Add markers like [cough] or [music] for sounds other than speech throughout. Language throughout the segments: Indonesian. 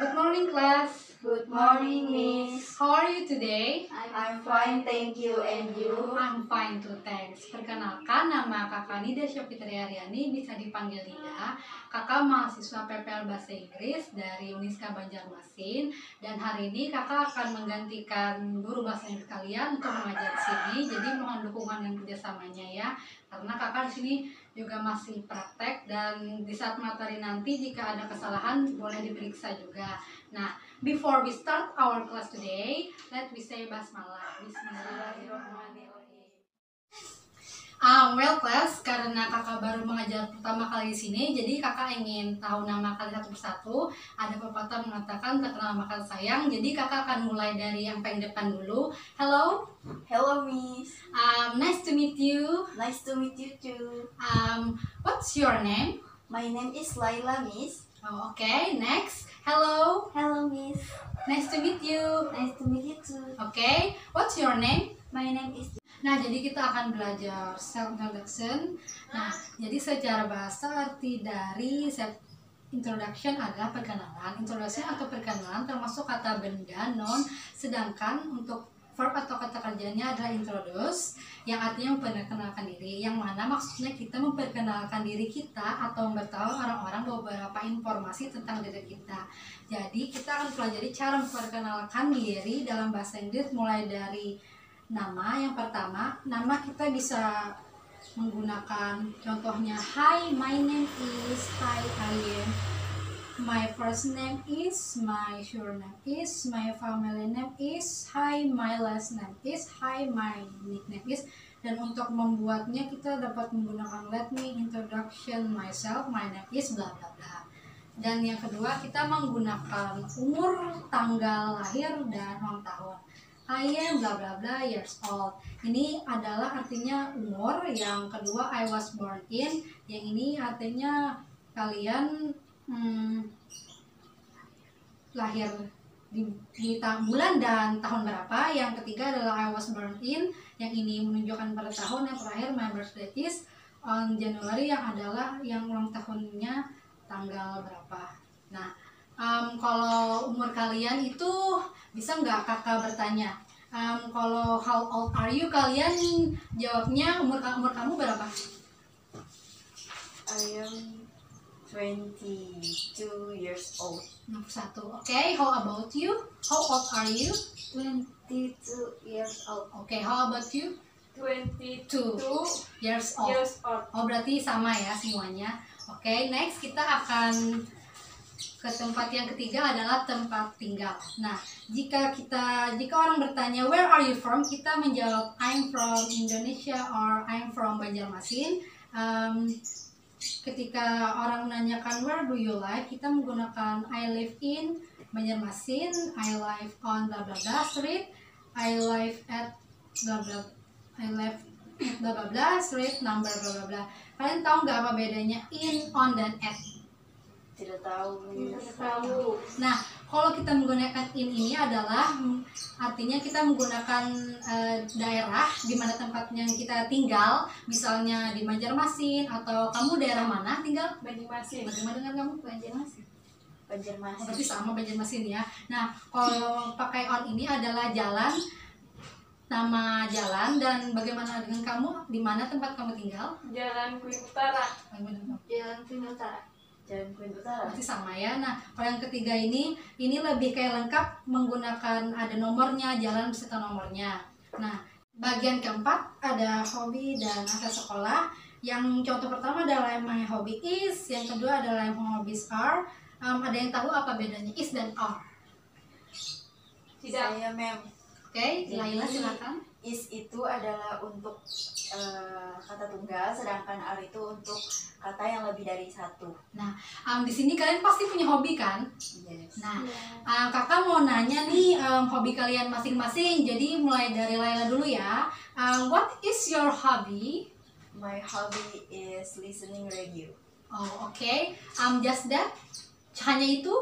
Good morning, class. Good morning, Miss. How are you today? I'm fine, thank you. And you? I'm fine too, thanks. Perkenalkan, nama kakak Nida Syafitri Aryani, bisa dipanggil Nida. Kakak mahasiswa PPL Bahasa Inggris dari Uniska Banjarmasin. Dan hari ini kakak akan menggantikan guru bahasa Inggris kalian untuk mengajar di sini. Jadi mohon dukungan dan kerjasamanya ya. Karena kakak di sini juga masih praktek dan di saat materi nanti jika ada kesalahan boleh diperiksa juga. Nah, before we start our class today, let me say basmalah. Bismillahirrahmanirrahim. Um, well class, karena kakak baru mengajar pertama kali di sini, jadi kakak ingin tahu nama kalian satu persatu. Ada pepatah mengatakan tak kenal maka sayang, jadi kakak akan mulai dari yang paling depan dulu. Hello, Hello, Miss. um, nice to meet you. Nice to meet you too. Um, what's your name? My name is Laila, Miss. Oh, okay, next. Hello, Hello, Miss. nice to meet you. Nice to meet you too. Okay, what's your name? My name is Nah, jadi kita akan belajar self introduction. Nah, jadi secara bahasa arti dari self introduction adalah perkenalan. Introduction atau perkenalan termasuk kata benda non, sedangkan untuk verb atau kata kerjanya adalah introduce yang artinya memperkenalkan diri yang mana maksudnya kita memperkenalkan diri kita atau memberitahu orang-orang beberapa informasi tentang diri kita jadi kita akan pelajari cara memperkenalkan diri dalam bahasa Inggris mulai dari nama yang pertama nama kita bisa menggunakan contohnya hi my name is hi I am my first name is my surname is my family name is hi my last name is hi my nickname is. Dan untuk membuatnya kita dapat menggunakan let me introduction myself my name is bla bla bla. Dan yang kedua kita menggunakan umur tanggal lahir dan ulang tahun I am bla bla bla years old. Ini adalah artinya umur. Yang kedua I was born in. Yang ini artinya kalian hmm, lahir di, di bulan dan tahun berapa. Yang ketiga adalah I was born in. Yang ini menunjukkan pada tahun. Yang terakhir my birthday is on January yang adalah yang ulang tahunnya tanggal berapa. Nah, um, kalau umur kalian itu bisa nggak kakak bertanya? Um, kalau how old are you kalian? Jawabnya umur umur kamu berapa? I am 22 years old. 61 oke how about you? How old are you? 22 years old. oke how about you? 22 two years old. years old. oh berarti sama ya semuanya. Oke next kita akan ke tempat yang ketiga adalah tempat tinggal. Nah, jika kita jika orang bertanya where are you from, kita menjawab I'm from Indonesia or I'm from Banjarmasin. Um, ketika orang menanyakan where do you live, kita menggunakan I live in Banjarmasin, I live on bla bla bla street, I live at bla bla I live bla bla bla street number bla bla bla. Kalian tahu nggak apa bedanya in, on dan at? Tidak tahu, Miss. Tahu. Nah, kalau kita menggunakan in ini adalah artinya kita menggunakan eh, daerah di mana tempatnya kita tinggal, misalnya di Banjarmasin atau kamu daerah mana tinggal? Banyumasin. Bagaimana dengan kamu Banjarmasin? Oh, Banjarmasin. berarti sama Banjarmasin ya. Nah, kalau pakai on ini adalah jalan nama jalan dan bagaimana dengan kamu? Di mana tempat kamu tinggal? Jalan Queen Utara. Jalan Queen Utara. Jalan Queen Utara. Berarti sama ya. Nah, kalau yang ketiga ini, ini lebih kayak lengkap menggunakan ada nomornya, jalan beserta nomornya. Nah, bagian keempat ada hobi dan masa sekolah. Yang contoh pertama adalah my hobby is, yang kedua adalah my hobbies are. Um, ada yang tahu apa bedanya is dan are? Tidak. Saya mem. Oke, Jadi- Laila silakan. Is itu adalah untuk eh, kata tunggal, sedangkan are itu untuk kata yang lebih dari satu. Um, di sini kalian pasti punya hobi kan? Yes. Nah, uh, kakak mau nanya nih um, hobi kalian masing-masing. Jadi mulai dari Laila dulu ya. Um, what is your hobby? My hobby is listening radio. Oh, oke. Um, just that? Hanya itu?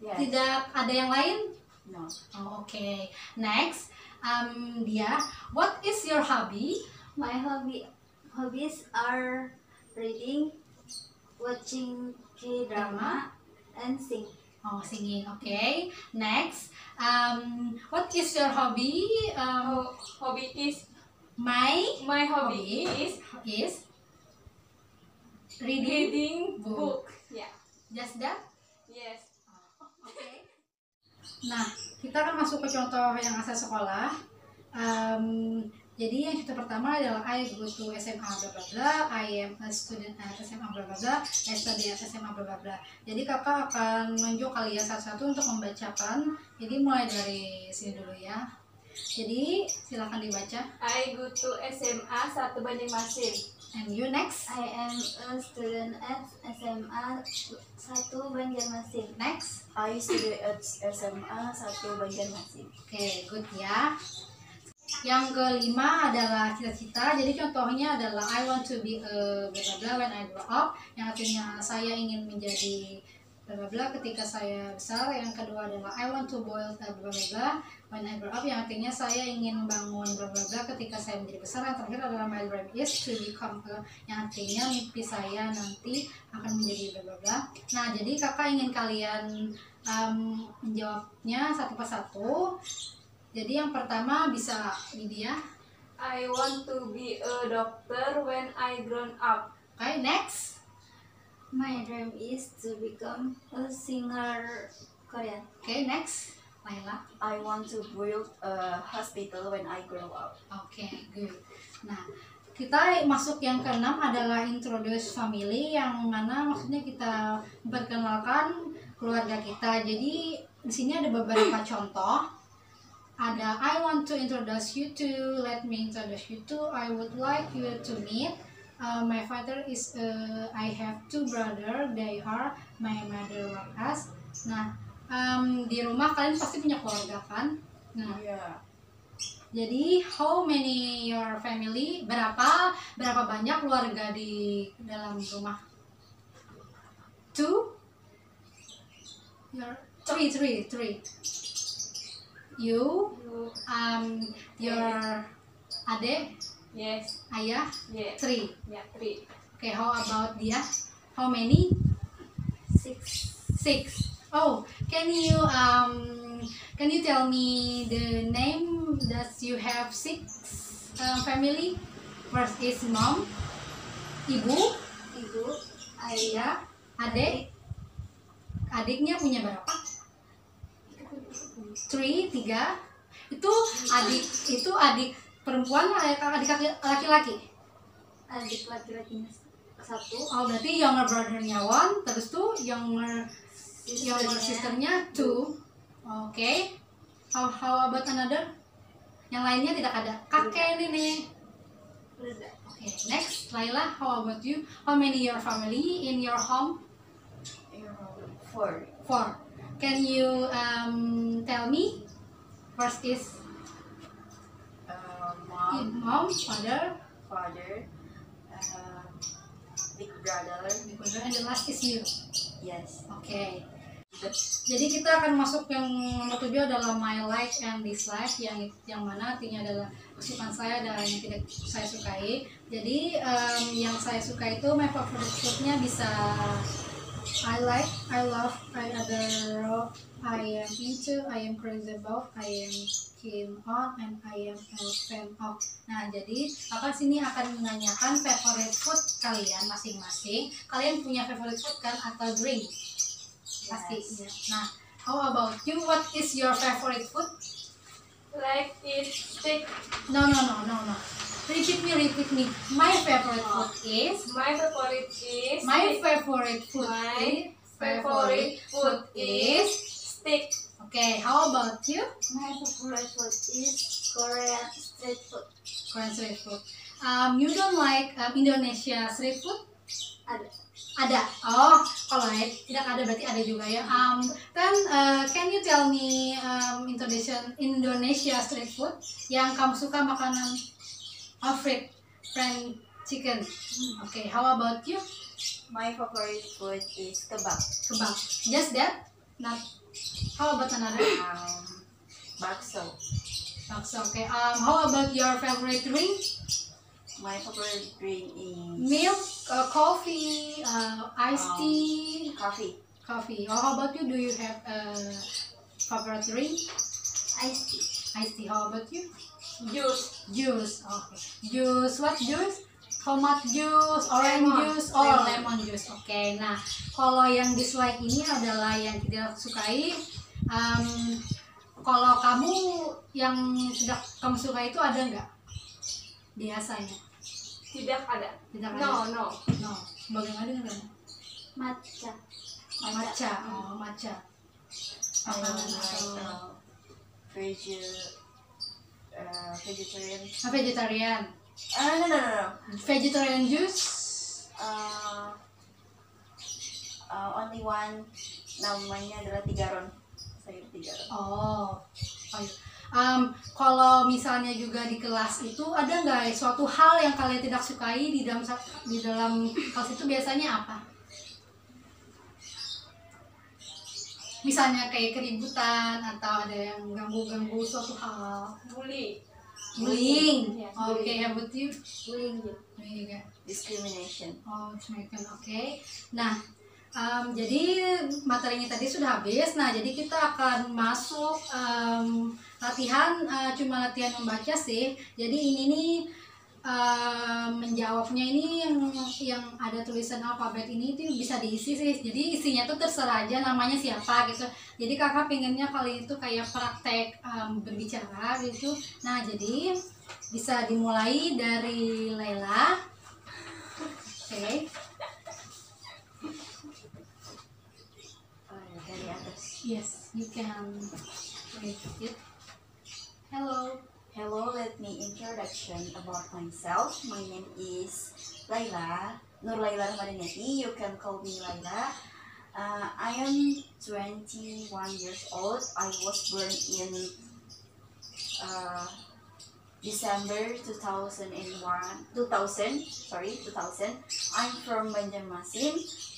Yes. Tidak ada yang lain? No. Oh, oke. Next, um, dia, what is your hobby? My hobby hobbies are reading, watching K-drama, and sing. Oh, singing. Okay. Next, um, what is your hobby? Um, Ho- hobby is my my hobby Hobby. is is reading. reading book. book. Yeah. Just that. Yes. Oke. Nah, kita akan masuk ke contoh yang asal sekolah. Um, jadi yang contoh pertama adalah I go to SMA bla bla bla, I am a student at SMA bla bla bla, I study at SMA bla bla bla. Jadi kakak akan menunjuk kalian satu-satu untuk membacakan. Jadi mulai dari sini dulu ya. Jadi silakan dibaca. I go to SMA satu Banjarmasin. And you next. I am a student at SMA 1 Banjarmasin. Next. I study at SMA 1 Banjarmasin. Oke, good ya. Yang kelima adalah cita-cita. Jadi contohnya adalah I want to be a bla bla bla when I grow up. Yang artinya saya ingin menjadi bla bla bla ketika saya besar. Yang kedua adalah I want to boil a bla bla bla when I grow up. Yang artinya saya ingin bangun bla bla bla ketika saya menjadi besar. Yang terakhir adalah my dream is to become a yang artinya mimpi saya nanti akan menjadi bla bla bla. Nah, jadi kakak ingin kalian um, menjawabnya satu persatu. Jadi yang pertama bisa Lydia. I want to be a doctor when I grown up. Oke, next. My dream is to become a singer Korean. Oke, next. Laila. I want to build a hospital when I grow up. Oke, good. Nah, kita masuk yang keenam adalah introduce family yang mana maksudnya kita memperkenalkan keluarga kita. Jadi di sini ada beberapa [coughs] contoh. Ada I want to introduce you to, let me introduce you to, I would like you to meet. Uh, my father is, uh, I have two brother, they are my mother work as. Nah, um, di rumah kalian pasti punya keluarga kan? Nah, Yeah. jadi how many your family? Berapa berapa banyak keluarga di dalam rumah? Two? Your three three three. You, You, um, your adik, yes, ayah, yes, three. yeah, three. Okay, how about dia? How many? Six. Six. Oh, can you um can you tell me the name that you have six um, family? First is mom, ibu, Ibu, ayah, adik. Adiknya punya berapa? Three, tiga. Itu adik itu adik perempuan adik laki-laki. adik laki-lakinya satu, Oh berarti younger brother-nya one, terus tuh younger younger sisternya two. Oke. How how about another? Yang lainnya tidak ada. Kakek ini nih. Oke, next Laila, how about you? How many your family in your home? Four. Four. Can you um, tell me? First is Mom, father, father, uh, big brother. big brother, and the last is you. Yes. Oke. Jadi kita akan masuk yang nomor tujuh adalah my like and dislike yang yang mana artinya adalah kesukaan saya dan yang tidak saya sukai. Jadi em, yang saya suka itu my favorite foodnya bisa I like, I love, I adore, I am into, I am crazy about, I am keen on, and I am a fan of. Nah, jadi akan sini akan menanyakan favorite food kalian masing-masing. Kalian punya favorite food kan atau drink? Pasti. Yes. ya. Nah, how about you? What is your favorite food? Like it stick. No, no, no, no, no. Repeat me, repeat me. My favorite food is. My favorite is My favorite food My is. favorite food is stick. Okay, how about you? My favorite food is Korean street food. Korean street food. Um, you don't like um, Indonesia street food? Ada. Ada. Oh, kalau tidak ada berarti ada juga ya. Um, then uh, can you tell me um, Indonesia Indonesia street food yang kamu suka makanan favorite fried chicken? Okay, how about you? My favorite food is kebab. Kebab. Just that? Not. How about another? Um, bakso. Bakso. Okay. Um, how about your favorite drink? My favorite drink is Milk, uh, coffee, uh, iced Um, tea, coffee. coffee. How about you? Do you have a favorite drink? Iced tea. Iced tea. How about you? Juice. Juice. Okay. Juice. What juice? Tomat juice, orange Lemon. juice, oh Lemon. lemon juice. Oke. Nah, kalau yang dislike ini adalah yang tidak sukai. Um, kalau kamu yang tidak kamu suka itu ada nggak? Biasanya Tidak ada. tidak ada. No, no. No. Bagaimana dengan Matcha. matcha? Oh, matcha. I Makanan like atau uh, veg, uh, vegetarian. Ah, vegetarian. Uh, no, no, no, no. Vegetarian juice. Uh, uh, only one namanya adalah tigaron. Sayur tigaron. Oh, oh iya. Em, kalau misalnya juga di kelas itu ada nggak ya suatu hal yang kalian tidak sukai di dalam di dalam kelas itu biasanya apa? Misalnya kayak keributan atau ada yang ganggu-ganggu suatu hal. Bully. Bullying. Yes, Oke, how about you? Bullying juga. Bullying ya. Discrimination. Oh, Jamaican, oke. Nah, em, jadi materinya tadi sudah habis. Nah, jadi kita akan masuk em, latihan, eh, cuma latihan membaca sih. Jadi ini nih em, menjawabnya ini yang yang ada tulisan alfabet ini itu bisa diisi sih. Jadi isinya tuh terserah aja namanya siapa gitu. Jadi kakak pinginnya kali itu kayak praktek em, berbicara gitu. Nah, jadi bisa dimulai dari Laila. Oke. Oh, ya, dari atas. Yes, you can read it. Hello. Hello, let me introduction about myself. My name is Laila, Nur Laila Ramadaniati. You can call me Laila. Uh, I am 21 years old. I was born in uh, December 2001, 2000, sorry, 2000. I'm from Banjarmasin.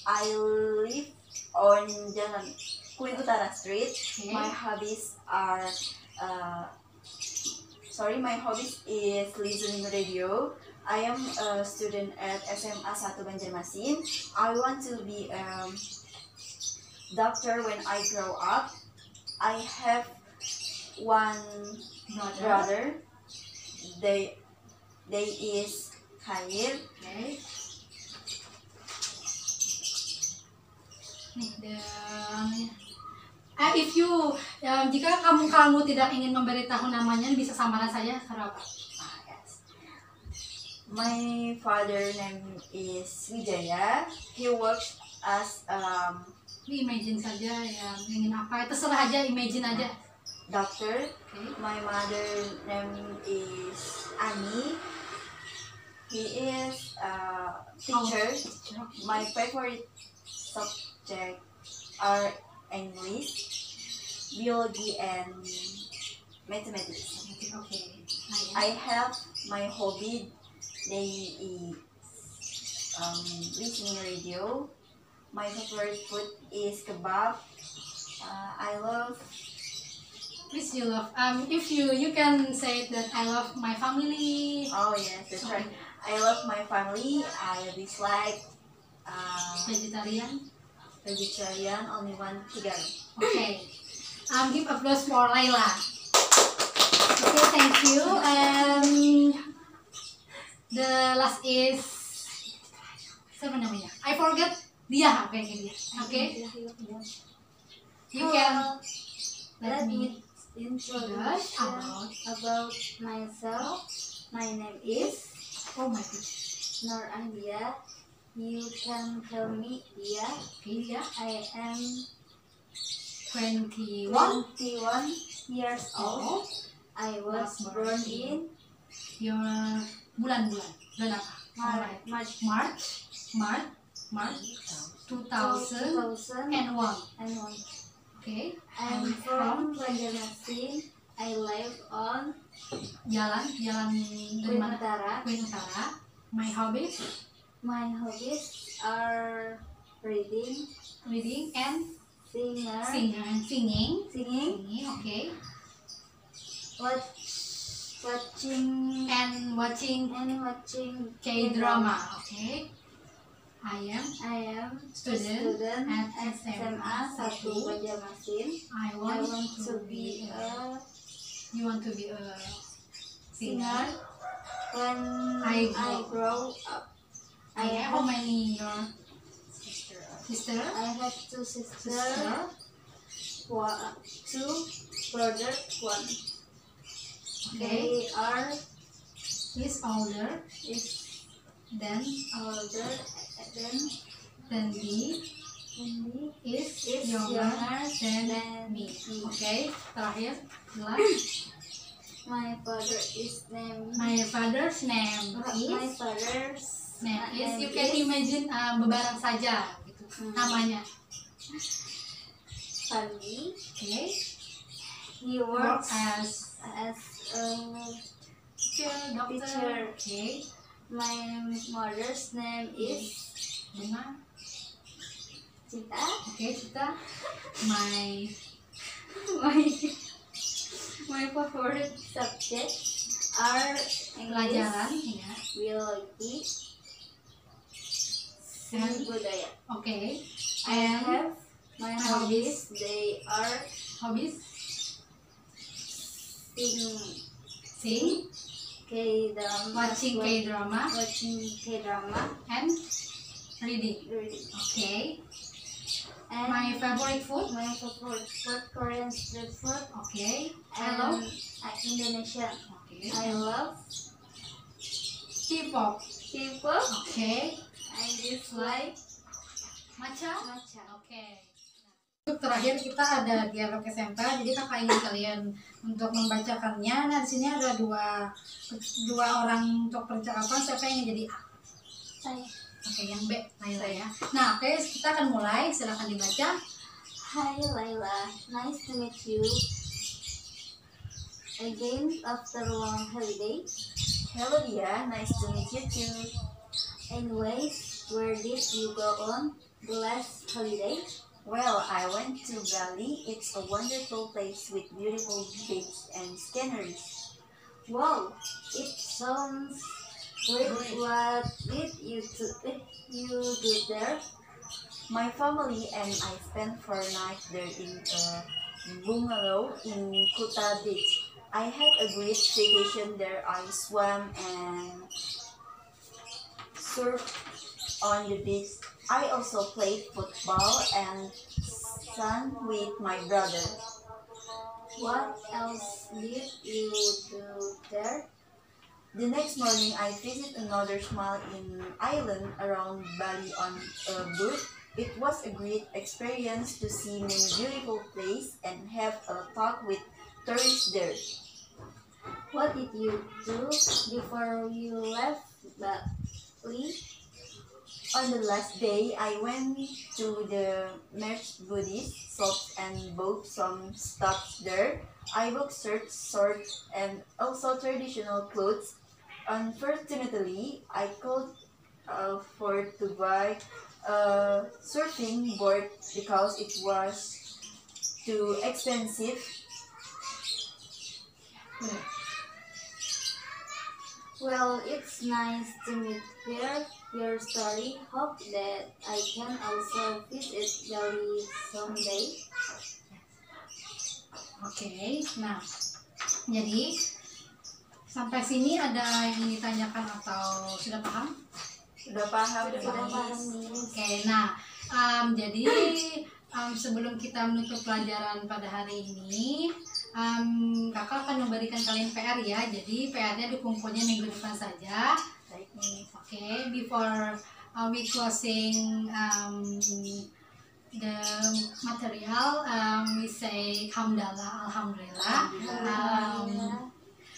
I live on Jalan Kuin Utara Street. My hobbies are uh, sorry my hobbies is listening radio. I am a student at SMA 1 Banjarmasin. I want to be a doctor when I grow up. I have one Brother. brother. They they is Khair. Okay. Eh, if you ya, jika kamu kamu tidak ingin memberitahu namanya bisa samaran saja kenapa? Ah, yes. My father name is Wijaya. He works as um, Ini imagine saja yang ingin apa, terserah aja, imagine aja. doctor. Oke. My mother name is Ani. He is a teacher. My favorite subject are English, biology, and mathematics. Ya. I have my hobby. They is um, listening radio. My favorite food is kebab. Uh, I love Which you love. Um, if you you can say that I love my family. Oh yes, that's right. I love my family. I dislike uh, Vegetarian. vegetarian. Only one tiga. Okay. [laughs] Um, give applause for Laila. Okay, thank you. And the last is siapa namanya? I forget dia apa yang dia. Okay, you can let me introduce about about myself. My name is oh my god. Nur Andia. You can call me Dia. Okay, dia I am 21 21 years old. I was born in Your bulan-bulan bulan apa? March, March, March, March 2001. 2001. Okay. I'm from Banjarmasin. I live on jalan jalan? Utara. Utara. My hobbies My hobbies are reading, reading and singer, singing. Singing. singing, Singing. Okay. watch watching and watching and watching K-drama. Okay. I am. I am Student student at SMA SMA 1 Banjarmasin. I I want, want to, be. A, you want to be a singer. singer when I I grow grow up. I I have how many your sister? I have two sisters, Sister. one, two brother, one. Okay. They are Is older is than older than than me. me. Is, Is younger younger than than me. me. Okay. Terakhir. Last. [coughs] My father is named. My father's name my is. father's Name is. name You can imagine uh, bebarang saja. Hmm. Namanya. Fandi. Okay. He Work works as as a teacher, doctor. Teacher. Okay. My mother's name is Bunga. Cita. Okay, kita. My [laughs] My my favorite subjects are pelajaran English, ya. Biology, And and okay. I And have my hobbies. They are hobbies sing, sing, K-drama, watching K-drama, watching K-drama, and reading. reading. Okay. And My favorite food. my favorite food, Korean street food, Okay. and Hello. uh, Indonesian. Okay. I love K-pop. people. Okay. I dislike Matcha. matcha. Oke. Untuk terakhir kita ada dialog SMP, jadi kakak ingin kalian untuk membacakannya. Nah di sini ada dua dua orang untuk percakapan. Siapa yang ingin jadi A? Saya. Oke, yang B, Laila ya. Nah, oke, kita akan mulai. Silakan dibaca. Hi Laila, nice to meet you again after a long holiday. Hello Dia, nice to meet you too. Anyways, where did you go on the last holiday? Well, I went to Bali. It's a wonderful place with beautiful beaches and sceneries. Wow, it sounds great. What did you do, you do there? My family and I spent four nights there in a bungalow in Kuta Beach. I had a great vacation there. I swam and surfed on the beach. I also played football and sun with my brother. What else did you do there? The next morning, I visited another small island around Bali on a boat. It was a great experience to see many beautiful places and have a talk with tourists there. What did you do before you left Bali? On the last day, I went to the Merch Buddhist shops and bought some stuff there. I bought shirts, shorts, and also traditional clothes. Unfortunately, I could afford to buy a surfing board because it was too expensive. Hmm. Well, it's nice to meet hear your story. Hope that I can also visit Bali someday. Oke, nah, jadi sampai sini ada yang ingin ditanyakan atau sudah paham? Sudah paham, Sudah paham nih. Oke, nah, um, jadi um, sebelum kita menutup pelajaran pada hari ini, um, kakak akan memberikan kalian PR ya. Jadi PR-nya dikumpulnya minggu depan saja. Baik, Miss. Okay, before uh, we closing um, the material, um, we say Hamdallah, Alhamdulillah. Um,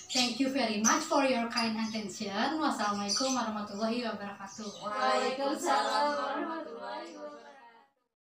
thank you very much for your kind attention. Wassalamualaikum warahmatullahi wabarakatuh. Waalaikumsalam warahmatullahi wabarakatuh.